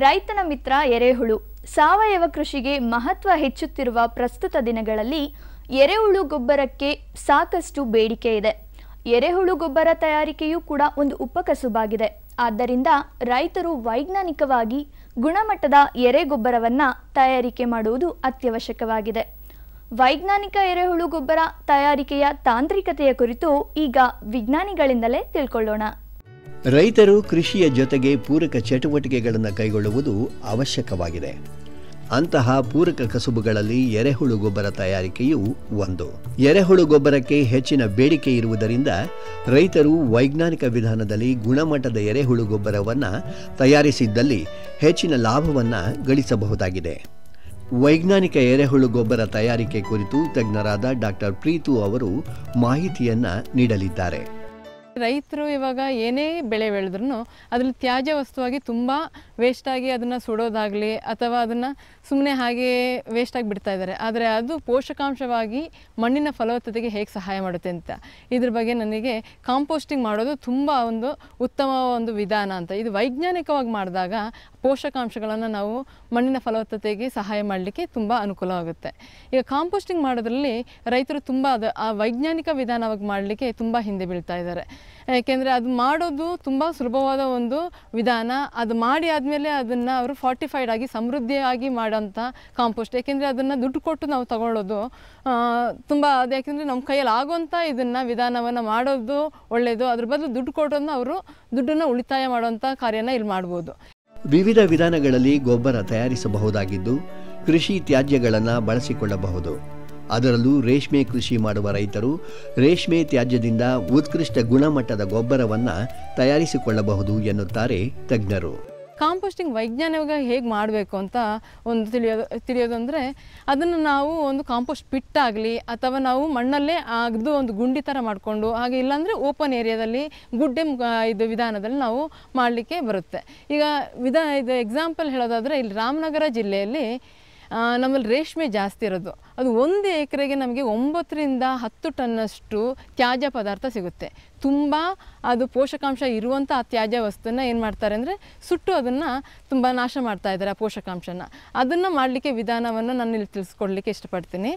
ರೈತನ ಮಿತ್ರ ಎರೆಹುಳು. ಸಾವಯವ ಕೃಷಿಗೆ ಮಹತ್ವ ಹೆಚ್ಚುತ್ತಿರುವ ಪ್ರಸ್ತುತ ದಿನಗಳಲ್ಲಿ ಎರೆಹುಳು ಗೊಬ್ಬರಕ್ಕೆ ಸಾಕಷ್ಟು ಬೇಡಿಕೆ ಇದೆ. ಎರೆಹುಳು ಗೊಬ್ಬರ ತಯಾರಿಕೆಯೂ ಕೂಡ ಒಂದು ಉಪಕಸುಬಾಗಿದೆ. ಆದ್ದರಿಂದ ರೈತರು ವೈಜ್ಞಾನಿಕವಾಗಿ ಗುಣಮಟ್ಟದ ಎರೆಗೊಬ್ಬರವನ್ನ ತಯಾರಿಕೆ ಮಾಡುವುದು ಅತ್ಯವಶ್ಯಕವಾಗಿದೆ. ವೈಜ್ಞಾನಿಕ ಎರೆಹುಳು ಗೊಬ್ಬರ ತಯಾರಿಕೆಯ ತಾಂತ್ರಿಕತೆಯ ಕುರಿತು ಈಗ ವಿಜ್ಞಾನಿಗಳಿಂದಲೇ ತಿಳ್ಕೊಳ್ಳೋಣ. ರೈತರು ಕೃಷಿಯ ಜೊತೆಗೆ ಪೂರಕ ಚಟುವಟಿಕೆಗಳನ್ನು ಕೈಗೊಳ್ಳುವುದು ಅವಶ್ಯಕವಾಗಿದೆ. ಅಂತಹ ಪೂರಕ ಕಸುಬುಗಳಲ್ಲಿ ಎರೆಹುಳು ಗೊಬ್ಬರ ತಯಾರಿಕೆಯು ಒಂದು. ಎರೆಹುಳು ಗೊಬ್ಬರಕ್ಕೆ ಹೆಚ್ಚಿನ ಬೇಡಿಕೆ ಇರುವುದರಿಂದ ರೈತರು ವೈಜ್ಞಾನಿಕ ವಿಧಾನದಲ್ಲಿ ಗುಣಮಟ್ಟದ ಎರೆಹುಳು ಗೊಬ್ಬರವನ್ನು ತಯಾರಿಸಿದ್ದಲ್ಲಿ ಹೆಚ್ಚಿನ ಲಾಭವನ್ನು ಗಳಿಸಬಹುದಾಗಿದೆ. ವೈಜ್ಞಾನಿಕ ಎರೆಹುಳು ಗೊಬ್ಬರ ತಯಾರಿಕೆ ಕುರಿತು ತಜ್ಞರಾದ ಡಾಕ್ಟರ್ ಪ್ರೀತು ಅವರು ಮಾಹಿತಿಯನ್ನ ನೀಡಲಿದ್ದಾರೆ. ರೈತರು ಇವಾಗ ಏನೇ ಬೆಳೆ ಬೆಳೆದ್ರೂ ಅದ್ರಲ್ಲಿ ತ್ಯಾಜ್ಯ ವಸ್ತುವಾಗಿ ತುಂಬ ವೇಸ್ಟಾಗಿ ಅದನ್ನು ಸುಡೋದಾಗಲಿ ಅಥವಾ ಅದನ್ನು ಸುಮ್ಮನೆ ಹಾಗೆ ವೇಸ್ಟಾಗಿ ಬಿಡ್ತಾ ಇದ್ದಾರೆ ಆದರೆ ಅದು ಪೋಷಕಾಂಶವಾಗಿ ಮಣ್ಣಿನ ಫಲವತ್ತತೆಗೆ ಹೇಗೆ ಸಹಾಯ ಮಾಡುತ್ತೆ ಅಂತ. ಇದ್ರ ಬಗ್ಗೆ ನನಗೆ ಕಾಂಪೋಸ್ಟಿಂಗ್ ಮಾಡೋದು ತುಂಬ ಒಂದು ಉತ್ತಮ ಒಂದು ವಿಧಾನ ಅಂತ. ಇದು ವೈಜ್ಞಾನಿಕವಾಗಿ ಮಾಡಿದಾಗ ಪೋಷಕಾಂಶಗಳನ್ನು ನಾವು ಮಣ್ಣಿನ ಫಲವತ್ತತೆಗೆ ಸಹಾಯ ಮಾಡಲಿಕ್ಕೆ ತುಂಬ ಅನುಕೂಲವಾಗುತ್ತೆ ಈಗ ಕಾಂಪೋಸ್ಟಿಂಗ್ ಮಾಡೋದ್ರಲ್ಲಿ ರೈತರು ತುಂಬ ಅದು, ಆ ವೈಜ್ಞಾನಿಕ ವಿಧಾನವಾಗಿ ಮಾಡಲಿಕ್ಕೆ ತುಂಬ ಹಿಂದೆ ಬೀಳ್ತಾ ಇದ್ದಾರೆ. ಯಾಕೆಂದರೆ ಅದು ಮಾಡೋದು ತುಂಬ ಸುಲಭವಾದ ಒಂದು ವಿಧಾನ. ಅದು ಮಾಡಿ ಆದಮೇಲೆ ಅದನ್ನು ಅವರು ಫಾರ್ಟಿಫೈಡ್ ಆಗಿ ಸಮೃದ್ಧಿಯಾಗಿ ಮಾಡೋಂಥ ಕಾಂಪೋಸ್ಟ್. ಏಕೆಂದರೆ ಅದನ್ನು ದುಡ್ಡು ಕೊಟ್ಟು ನಾವು ತಗೊಳ್ಳೋದು ತುಂಬ ಅದು ಯಾಕೆಂದರೆ ನಮ್ಮ ಕೈಯಲ್ಲಿ ಆಗುವಂಥ ಇದನ್ನು ವಿಧಾನವನ್ನು ಮಾಡೋದು ಒಳ್ಳೆಯದು ಅದ್ರ ಬದಲು ದುಡ್ಡು ಕೊಡೋದನ್ನ ಅವರು ದುಡ್ಡನ್ನು ಉಳಿತಾಯ ಮಾಡುವಂಥ ಕಾರ್ಯನ ಇಲ್ಲಿ ಮಾಡ್ಬೋದು. ವಿವಿಧ ವಿಧಾನಗಳಲ್ಲಿ ಗೊಬ್ಬರ ತಯಾರಿಸಬಹುದಾಗಿದ್ದು, ಕೃಷಿ ತ್ಯಾಜ್ಯಗಳನ್ನು ಬಳಸಿಕೊಳ್ಳಬಹುದು. ಅದರಲ್ಲೂ ರೇಷ್ಮೆ ಕೃಷಿ ಮಾಡುವ ರೈತರು ರೇಷ್ಮೆ ತ್ಯಾಜ್ಯದಿಂದ ಉತ್ಕೃಷ್ಟ ಗುಣಮಟ್ಟದ ಗೊಬ್ಬರವನ್ನು ತಯಾರಿಸಿಕೊಳ್ಳಬಹುದು ಎನ್ನುತ್ತಾರೆ ತಜ್ಞರು. ಕಾಂಪೋಸ್ಟಿಂಗ್ ವೈಜ್ಞಾನಿಕವಾಗಿ ಹೇಗೆ ಮಾಡಬೇಕು ಅಂತ ಒಂದು ತಿಳಿಯೋದು ತಿಳಿಯೋದಂದರೆ ಅದನ್ನು ನಾವು ಒಂದು ಕಾಂಪೋಸ್ಟ್ ಪಿಟ್ ಆಗಲಿ ಅಥವಾ ನಾವು ಮಣ್ಣಲ್ಲೇ ಅಗ್ದು ಒಂದು ಗುಂಡಿ ಥರ ಮಾಡಿಕೊಂಡು ಹಾಗೆ ಇಲ್ಲಾಂದರೆ ಓಪನ್ ಏರಿಯಾದಲ್ಲಿ ಗುಡ್ಡೆ ಇದು ವಿಧಾನದಲ್ಲಿ ನಾವು ಮಾಡಲಿಕ್ಕೆ ಬರುತ್ತೆ. ಈಗ ವಿಧ, ಇದು ಎಕ್ಸಾಂಪಲ್ ಹೇಳೋದಾದರೆ ಇಲ್ಲಿ ರಾಮನಗರ ಜಿಲ್ಲೆಯಲ್ಲಿ ನಮ್ಮಲ್ಲಿ ರೇಷ್ಮೆ ಜಾಸ್ತಿ ಇರೋದು. ಅದು ಒಂದು ಎಕರೆಗೆ ನಮಗೆ ಒಂಬತ್ತರಿಂದ ಹತ್ತು ಟನ್ನಷ್ಟು ತ್ಯಾಜ್ಯ ಪದಾರ್ಥ ಸಿಗುತ್ತೆ. ತುಂಬ ಅದು ಪೋಷಕಾಂಶ ಇರುವಂಥ ಆ ತ್ಯಾಜ್ಯ ವಸ್ತುನ ಏನು ಮಾಡ್ತಾರೆ ಅಂದರೆ ಸುಟ್ಟು ಅದನ್ನು ತುಂಬ ನಾಶ ಮಾಡ್ತಾ ಇದ್ದಾರೆ ಆ ಪೋಷಕಾಂಶನ. ಅದನ್ನು ಮಾಡಲಿಕ್ಕೆ ವಿಧಾನವನ್ನು ನಾನು ಇಲ್ಲಿ ತಿಳಿಸ್ಕೊಡ್ಲಿಕ್ಕೆ ಇಷ್ಟಪಡ್ತೀನಿ.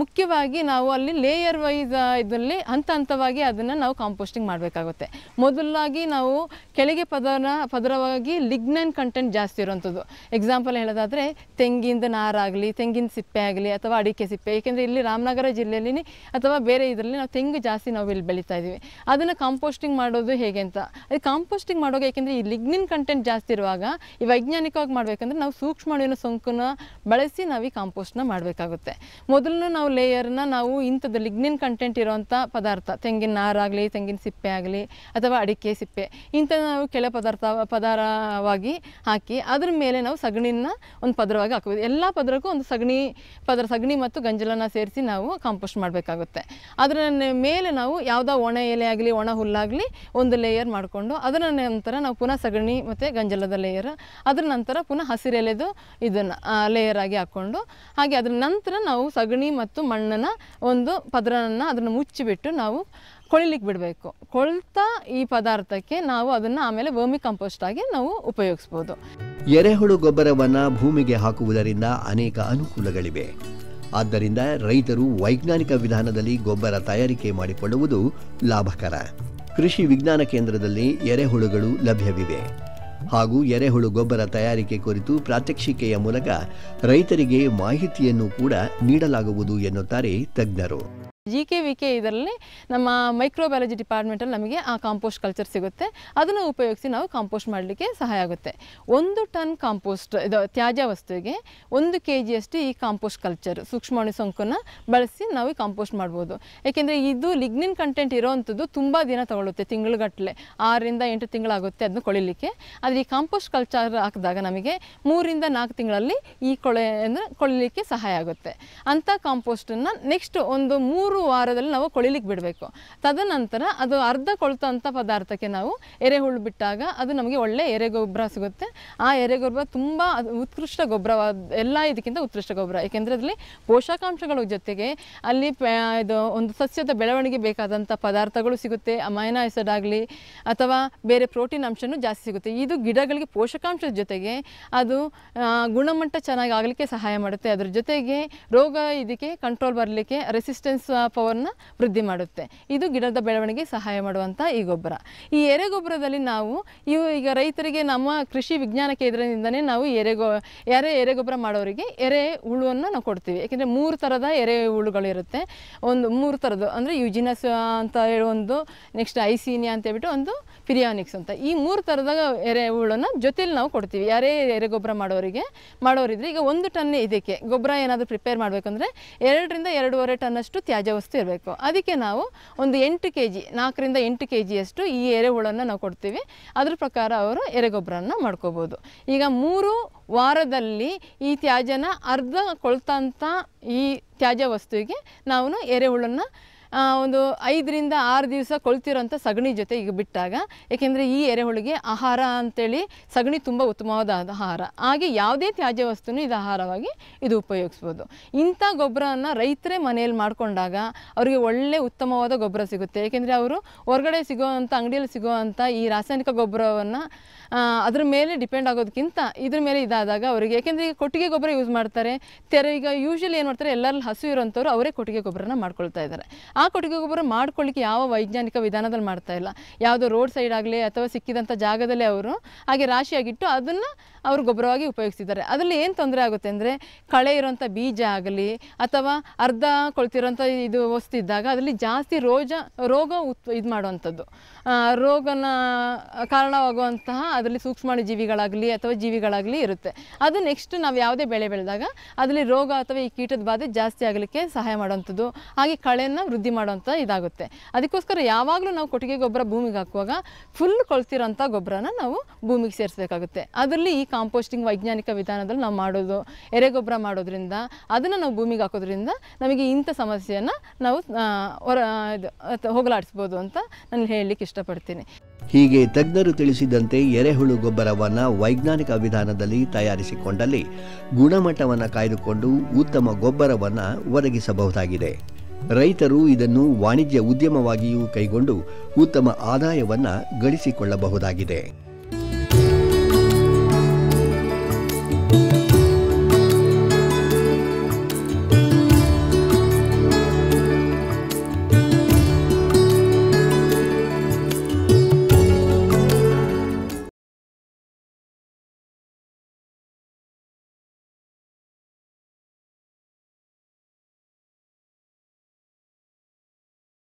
ಮುಖ್ಯವಾಗಿ ನಾವು ಅಲ್ಲಿ ಲೇಯರ್ ವೈಸ್ ಇದರಲ್ಲಿ ಹಂತ ಹಂತವಾಗಿ ಅದನ್ನು ನಾವು ಕಾಂಪೋಸ್ಟಿಂಗ್ ಮಾಡಬೇಕಾಗುತ್ತೆ. ಮೊದಲಾಗಿ ನಾವು ಕೆಳಗೆ ಪದರ, ಪದರವಾಗಿ ಲಿಗ್ನನ್ ಕಂಟೆಂಟ್ ಜಾಸ್ತಿ ಇರುವಂಥದ್ದು ಎಕ್ಸಾಂಪಲ್ ಹೇಳೋದಾದರೆ ತೆಂಗಿಂದ ನಾರಾಗಲಿ, ತೆಂಗಿನ ಸಿಪ್ಪೆ ಆಗಲಿ ಅಥವಾ ಅಡಿಕೆ ಸಿಪ್ಪೆ ಏಕೆಂದರೆ ಇಲ್ಲಿ ರಾಮನಗರ ಜಿಲ್ಲೆಯಲ್ಲಿ ಅಥವಾ ಬೇರೆ ಇದರಲ್ಲಿ ನಾವು ತೆಂಗು ಜಾಸ್ತಿ ನಾವು ಇಲ್ಲಿ ಬೆಳೀತಾ ಇದ್ದೀವಿ. ಅದನ್ನು ಕಾಂಪೋಸ್ಟಿಂಗ್ ಮಾಡೋದು ಹೇಗೆ ಅಂತ. ಅದು ಕಾಂಪೋಸ್ಟಿಂಗ್ ಮಾಡೋಕೆ ಏಕೆಂದರೆ ಈ ಲಿಗ್ನಿನ್ ಕಂಟೆಂಟ್ ಜಾಸ್ತಿ ಇರುವಾಗ ಈ ವೈಜ್ಞಾನಿಕವಾಗಿ ಮಾಡಬೇಕಂದ್ರೆ ನಾವು ಸೂಕ್ಷ್ಮಣುವಿನ ಸೋಂಕನ್ನು ಬಳಸಿ ನಾವು ಈ ಕಾಂಪೋಸ್ಟ್ನ ಮಾಡಬೇಕಾಗುತ್ತೆ. ಮೊದಲು ನಾವು ಲೇಯರ್ನ ನಾವು ಇಂಥದ್ದು ಲಿಗ್ನಿನ್ ಕಂಟೆಂಟ್ ಇರುವಂಥ ಪದಾರ್ಥ, ತೆಂಗಿನ ನಾರಾಗಲಿ, ತೆಂಗಿನ ಸಿಪ್ಪೆ ಆಗಲಿ ಅಥವಾ ಅಡಿಕೆ, ಸಿಪ್ಪೆ, ಇಂಥ ನಾವು ಕೆಳ ಪದಾರ್ಥ, ಪದಾರವಾಗಿ ಹಾಕಿ ಅದ್ರ ಮೇಲೆ ನಾವು ಸಗಣಿನ ಒಂದು ಪದರವಾಗಿ ಹಾಕಬೇಕು ಎಲ್ಲ ಪದರಕ್ಕೂ ಒಂದು ಸಗಣಿ ಪದರ, ಸಗಣಿ ಗಂಜಲನ ಸೇರಿಸಿ ನಾವು ಕಾಂಪೋಸ್ಟ್ ಮಾಡಬೇಕಾಗುತ್ತೆ. ಅದರ ಮೇಲೆ ನಾವು ಯಾವುದೋ ಒಣ ಎಲೆ ಆಗಲಿ, ಒಣ ಹುಲ್ಲಾಗಲಿ ಒಂದು ಲೇಯರ್ ಮಾಡಿಕೊಂಡು ಅದರ ನಂತರ ನಾವು ಪುನಃ ಸಗಣಿ ಮತ್ತು ಗಂಜಲದ ಲೇಯರ್ ಅದರ ನಂತರ ಪುನಃ ಹಸಿರೆಲೆದು ಇದನ್ನು ಲೇಯರ್ ಆಗಿ ಹಾಕ್ಕೊಂಡು ಹಾಗೆ ಅದರ ನಂತರ ನಾವು ಸಗಣಿ ಮತ್ತು ಮಣ್ಣನ್ನು ಒಂದು ಪದರನ ಅದನ್ನು ಮುಚ್ಚಿಬಿಟ್ಟು ನಾವು ಕೊಳಿಲಿಕ್ಕೆ ಬಿಡಬೇಕು. ಕೊಳ್ತಾ ಈ ಪದಾರ್ಥಕ್ಕೆ ನಾವು ಅದನ್ನು ಆಮೇಲೆ ವರ್ಮಿ ಕಂಪೋಸ್ಟ್ ಆಗಿ ನಾವು ಉಪಯೋಗಿಸ್ಬೋದು. ಎರೆಹುಳು ಗೊಬ್ಬರವನ್ನು ಭೂಮಿಗೆ ಹಾಕುವುದರಿಂದ ಅನೇಕ ಅನುಕೂಲಗಳಿವೆ. ಆದ್ದರಿಂದ ರೈತರು ವೈಜ್ಞಾನಿಕ ವಿಧಾನದಲ್ಲಿ ಗೊಬ್ಬರ ತಯಾರಿಕೆ ಮಾಡಿಕೊಳ್ಳುವುದು ಲಾಭಕರ. ಕೃಷಿ ವಿಜ್ಞಾನ ಕೇಂದ್ರದಲ್ಲಿ ಎರೆಹುಳುಗಳು ಲಭ್ಯವಿವೆ. ಹಾಗೂ ಎರೆಹುಳು ಗೊಬ್ಬರ ತಯಾರಿಕೆ ಕುರಿತು ಪ್ರಾತ್ಯಕ್ಷಿಕೆಯ ಮೂಲಕ ರೈತರಿಗೆ ಮಾಹಿತಿಯನ್ನು ಕೂಡ ನೀಡಲಾಗುವುದು ಎನ್ನುತ್ತಾರೆ ತಜ್ಞರು. ಜಿ ಕೆ ವಿ ಕೆ ಇದರಲ್ಲಿ ನಮ್ಮ ಮೈಕ್ರೋಬಯಾಲಜಿ ಡಿಪಾರ್ಟ್ಮೆಂಟಲ್ಲಿ ನಮಗೆ ಆ ಕಾಂಪೋಸ್ಟ್ ಕಲ್ಚರ್ ಸಿಗುತ್ತೆ. ಅದನ್ನು ಉಪಯೋಗಿಸಿ ನಾವು ಕಾಂಪೋಸ್ಟ್ ಮಾಡಲಿಕ್ಕೆ ಸಹಾಯ ಆಗುತ್ತೆ. ಒಂದು ಟನ್ ಕಾಂಪೋಸ್ಟ್ ಇದು ತ್ಯಾಜ್ಯ ವಸ್ತುವಿಗೆ ಒಂದು ಕೆ ಜಿಯಷ್ಟು ಈ ಕಾಂಪೋಸ್ಟ್ ಕಲ್ಚರ್ ಸೂಕ್ಷ್ಮಾಣು ಸೋಂಕನ್ನು ಬಳಸಿ ನಾವು ಕಾಂಪೋಸ್ಟ್ ಮಾಡ್ಬೋದು. ಏಕೆಂದರೆ ಇದು ಲಿಗ್ನಿನ್ ಕಂಟೆಂಟ್ ಇರೋವಂಥದ್ದು ತುಂಬ ದಿನ ತಗೊಳ್ಳುತ್ತೆ ತಿಂಗಳುಗಟ್ಟಲೆ ಆರರಿಂದ ಎಂಟು ತಿಂಗಳಾಗುತ್ತೆ ಅದನ್ನು ಕೊಳಿಲಿಕ್ಕೆ. ಆದರೆ ಈ ಕಾಂಪೋಸ್ಟ್ ಕಲ್ಚರ್ ಹಾಕಿದಾಗ ನಮಗೆ ಮೂರಿಂದ ನಾಲ್ಕು ತಿಂಗಳಲ್ಲಿ ಈ ಕೊಳೆ ಅಂದರೆ ಕೊಳಿಲಿಕ್ಕೆ ಸಹಾಯ ಆಗುತ್ತೆ. ಅಂಥ ಕಾಂಪೋಸ್ಟನ್ನು ನೆಕ್ಸ್ಟ್ ಒಂದು ಮೂರು ಮೂರು ವಾರದಲ್ಲಿ ನಾವು ಕೊಳಿಲಿಕ್ಕೆ ಬಿಡಬೇಕು. ತದನಂತರ ಅದು ಅರ್ಧ ಕೊಳ್ತಂಥ ಪದಾರ್ಥಕ್ಕೆ ನಾವು ಎರೆಹುಳು ಬಿಟ್ಟಾಗ ಅದು ನಮಗೆ ಒಳ್ಳೆ ಎರೆಗೊಬ್ಬರ ಸಿಗುತ್ತೆ. ಆ ಎರೆಗೊಬ್ಬರ ತುಂಬ ಉತ್ಕೃಷ್ಟ ಗೊಬ್ಬರವಾದ ಎಲ್ಲ ಇದಕ್ಕಿಂತ ಉತ್ಕೃಷ್ಟ ಗೊಬ್ಬರ. ಏಕೆಂದರೆ ಅದರಲ್ಲಿ ಪೋಷಕಾಂಶಗಳ ಜೊತೆಗೆ ಅಲ್ಲಿ ಇದು ಒಂದು ಸಸ್ಯದ ಬೆಳವಣಿಗೆ ಬೇಕಾದಂಥ ಪದಾರ್ಥಗಳು ಸಿಗುತ್ತೆ. ಅಮೈನೋ ಆಸಿಡ್ ಆಗಲಿ ಅಥವಾ ಬೇರೆ ಪ್ರೋಟೀನ್ ಅಂಶನೂ ಜಾಸ್ತಿ ಸಿಗುತ್ತೆ. ಇದು ಗಿಡಗಳಿಗೆ ಪೋಷಕಾಂಶದ ಜೊತೆಗೆ ಅದು ಗುಣಮಟ್ಟ ಚೆನ್ನಾಗಿ ಆಗಲಿಕ್ಕೆ ಸಹಾಯ ಮಾಡುತ್ತೆ. ಅದ್ರ ಜೊತೆಗೆ ರೋಗ ಇದಕ್ಕೆ ಕಂಟ್ರೋಲ್ ಬರಲಿಕ್ಕೆ ರೆಸಿಸ್ಟೆನ್ಸ್ ಪವರ್ನ ವೃದ್ಧಿ ಮಾಡುತ್ತೆ. ಇದು ಗಿಡದ ಬೆಳವಣಿಗೆ ಸಹಾಯ ಮಾಡುವಂಥ ಈ ಗೊಬ್ಬರ. ಈ ಎರೆಗೊಬ್ಬರದಲ್ಲಿ ನಾವು ಇವು ಈಗ ರೈತರಿಗೆ ನಮ್ಮ ಕೃಷಿ ವಿಜ್ಞಾನ ಕೇಂದ್ರದಿಂದನೇ ನಾವು ಎರೆಗೊ ಎರೆ ಎರೆಗೊಬ್ಬರ ಮಾಡೋರಿಗೆ ಎರೆ ಹುಳುವನ್ನು ನಾವು ಕೊಡ್ತೀವಿ. ಯಾಕೆಂದರೆ ಮೂರು ಥರದ ಎರೆ ಹುಳುಗಳಿರುತ್ತೆ ಒಂದು ಮೂರು ಥರದ್ದು ಅಂದರೆ ಯುಜಿನಸ್ ಅಂತ ಹೇಳಿ ಒಂದು ನೆಕ್ಸ್ಟ್ ಐಸಿನಿಯಾ ಅಂತ ಹೇಳ್ಬಿಟ್ಟು ಒಂದು ಪಿರಿಯಾನಿಕ್ಸ್ ಅಂತ. ಈ ಮೂರು ಥರದ ಎರೆ ಹುಳನ್ನು ಜೊತೆಲಿ ನಾವು ಕೊಡ್ತೀವಿ. ಯಾರೇ ಎರೆಗೊಬ್ಬರ ಮಾಡೋರಿಗೆ, ಮಾಡೋರಿದ್ರೆ ಈಗ ಒಂದು ಟನ್ ಇದಕ್ಕೆ ಗೊಬ್ಬರ ಏನಾದರೂ ಪ್ರಿಪೇರ್ ಮಾಡಬೇಕಂದ್ರೆ ಎರಡರಿಂದ ಎರಡೂವರೆ ಟನ್ನಷ್ಟು ತ್ಯಾಜ್ಯ ವಸ್ತು ಇರಬೇಕು. ಅದಕ್ಕೆ ನಾವು ಒಂದು ಎಂಟು ಕೆ ಜಿ ನಾಲ್ಕರಿಂದ ಎಂಟು ಕೆ ಜಿಯಷ್ಟು ಈ ಎರೆಹುಳನ್ನು ನಾವು ಕೊಡ್ತೀವಿ. ಅದ್ರ ಪ್ರಕಾರ ಅವರು ಎರೆಗೊಬ್ಬರನ್ನು ಮಾಡ್ಕೋಬೋದು. ಈಗ ಮೂರು ವಾರದಲ್ಲಿ ಈ ತ್ಯಾಜ್ಯನ ಅರ್ಧ ಕೊಳ್ತಂಥ ಈ ತ್ಯಾಜ್ಯ ವಸ್ತುವಿಗೆ ನಾವು ಎರೆಹುಳನ್ನು ಒಂದು ಐದರಿಂದ ಆರು ದಿವಸ ಕೊಳ್ತಿರೋಂಥ ಸಗಣಿ ಜೊತೆ ಈಗ ಬಿಟ್ಟಾಗ, ಏಕೆಂದರೆ ಈ ಎರೆಹುಳಿಗೆ ಆಹಾರ ಅಂತೇಳಿ ಸಗಣಿ ತುಂಬ ಉತ್ತಮವಾದ ಆಹಾರ. ಹಾಗೆ ಯಾವುದೇ ತ್ಯಾಜ್ಯ ವಸ್ತುನೂ ಇದು ಆಹಾರವಾಗಿ ಇದು ಉಪಯೋಗಿಸ್ಬೋದು. ಇಂಥ ಗೊಬ್ಬರನ ರೈತರೇ ಮನೆಯಲ್ಲಿ ಮಾಡಿಕೊಂಡಾಗ ಅವರಿಗೆ ಒಳ್ಳೆ ಉತ್ತಮವಾದ ಗೊಬ್ಬರ ಸಿಗುತ್ತೆ. ಏಕೆಂದರೆ ಅವರು ಹೊರಗಡೆ ಸಿಗೋವಂಥ, ಅಂಗಡಿಯಲ್ಲಿ ಸಿಗೋವಂಥ ಈ ರಾಸಾಯನಿಕ ಗೊಬ್ಬರವನ್ನು ಅದ್ರ ಮೇಲೆ ಡಿಪೆಂಡ್ ಆಗೋದಕ್ಕಿಂತ ಇದ್ರ ಮೇಲೆ ಇದಾದಾಗ ಅವರಿಗೆ ಯಾಕೆಂದರೆ ಈಗ ಕೊಟ್ಟಿಗೆ ಗೊಬ್ಬರ ಯೂಸ್ ಮಾಡ್ತಾರೆ. ತೆರೆ ಈಗ ಯೂಶಲಿ ಏನು ಮಾಡ್ತಾರೆ, ಎಲ್ಲರಲ್ಲಿ ಹಸು ಇರೋಂಥವ್ರು ಅವರೇ ಕೊಟ್ಟಿಗೆ ಗೊಬ್ಬರನ ಮಾಡ್ಕೊಳ್ತಾ ಇದ್ದಾರೆ. ಆ ಕೊಟ್ಟಿಗೆ ಗೊಬ್ಬರ ಮಾಡ್ಕೊಳ್ಳಿಕ್ಕೆ ಯಾವ ವೈಜ್ಞಾನಿಕ ವಿಧಾನದಲ್ಲಿ ಮಾಡ್ತಾ ಇಲ್ಲ. ಯಾವುದೋ ರೋಡ್ ಸೈಡ್ ಆಗಲಿ ಅಥವಾ ಸಿಕ್ಕಿದಂಥ ಜಾಗದಲ್ಲೇ ಅವರು ಹಾಗೆ ರಾಶಿಯಾಗಿಟ್ಟು ಅದನ್ನು ಅವರು ಗೊಬ್ಬರವಾಗಿ ಉಪಯೋಗಿಸಿದ್ದಾರೆ ಅದರಲ್ಲಿ ಏನು ತೊಂದರೆ ಆಗುತ್ತೆ ಅಂದರೆ ಕಳೆ ಇರೋಂಥ ಬೀಜ ಆಗಲಿ ಅಥವಾ ಅರ್ಧ ಕೊಳ್ತಿರೋಂಥ ಇದು ವಸ್ತು ಇದ್ದಾಗ ಅದರಲ್ಲಿ ಜಾಸ್ತಿ ರೋಜ, ರೋಗ ಉತ್, ಇದು ಮಾಡುವಂಥದ್ದು. ರೋಗನ ಕಾರಣವಾಗುವಂತಹ ಅದರಲ್ಲಿ ಸೂಕ್ಷ್ಮಾಣು ಜೀವಿಗಳಾಗಲಿ ಅಥವಾ ಜೀವಿಗಳಾಗಲಿ ಇರುತ್ತೆ. ಅದು ನೆಕ್ಸ್ಟ್ ನಾವು ಯಾವುದೇ ಬೆಳೆ ಬೆಳೆದಾಗ ಅದರಲ್ಲಿ ರೋಗ ಅಥವಾ ಈ ಕೀಟದ ಬಾಧೆ ಜಾಸ್ತಿ ಆಗಲಿಕ್ಕೆ ಸಹಾಯ ಮಾಡುವಂಥದ್ದು. ಹಾಗೆ ಕಳೆಯನ್ನು ವೃದ್ಧಿ ಮಾಡುವಂಥ ಇದಾಗುತ್ತೆ. ಅದಕ್ಕೋಸ್ಕರ ಯಾವಾಗಲೂ ನಾವು ಕೊಟ್ಟಿಗೆ ಗೊಬ್ಬರ ಭೂಮಿಗೆ ಹಾಕುವಾಗ ಫುಲ್ ಕೊಳ್ತಿರೋಂಥ ಗೊಬ್ಬರನ ನಾವು ಭೂಮಿಗೆ ಸೇರಿಸಬೇಕಾಗುತ್ತೆ. ಅದರಲ್ಲಿ ಈ ಕಾಂಪೋಸ್ಟಿಂಗ್ ವೈಜ್ಞಾನಿಕ ವಿಧಾನದಲ್ಲಿ ನಾವು ಮಾಡೋದು ಎರೆಗೊಬ್ಬರ ಮಾಡೋದ್ರಿಂದ, ಅದನ್ನು ನಾವು ಭೂಮಿಗೆ ಹಾಕೋದ್ರಿಂದ ನಮಗೆ ಇಂಥ ಸಮಸ್ಯೆಯನ್ನು ನಾವು ಹೊರ ಹೋಗಲಾಡಿಸ್ಬೋದು ಅಂತ ನಾನು ಹೇಳಲಿಕ್ಕೆ ಇಷ್ಟಪಡ್ತೀನಿ. ಹೀಗೆ ತಜ್ಞರು ತಿಳಿಸಿದಂತೆ ಎರೆಹುಳು ಗೊಬ್ಬರವನ್ನು ವೈಜ್ಞಾನಿಕ ವಿಧಾನದಲ್ಲಿ ತಯಾರಿಸಿಕೊಂಡಲ್ಲಿ ಗುಣಮಟ್ಟವನ್ನು ಕಾಯ್ದುಕೊಂಡು ಉತ್ತಮ ಗೊಬ್ಬರವನ್ನು ಒದಗಿಸಬಹುದಾಗಿದೆ. ರೈತರು ಇದನ್ನು ವಾಣಿಜ್ಯ ಉದ್ಯಮವಾಗಿಯೂ ಕೈಗೊಂಡು ಉತ್ತಮ ಆದಾಯವನ್ನು ಗಳಿಸಿಕೊಳ್ಳಬಹುದಾಗಿದೆ.